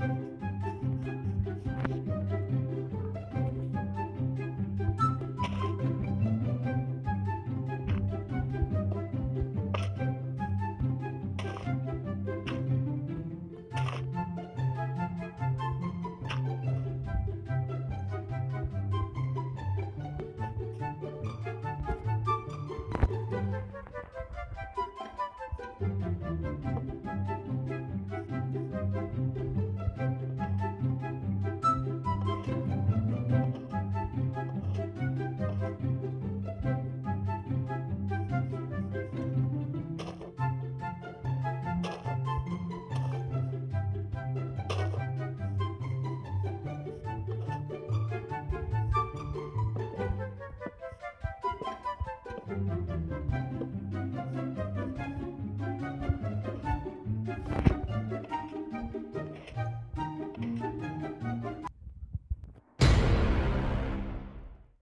Música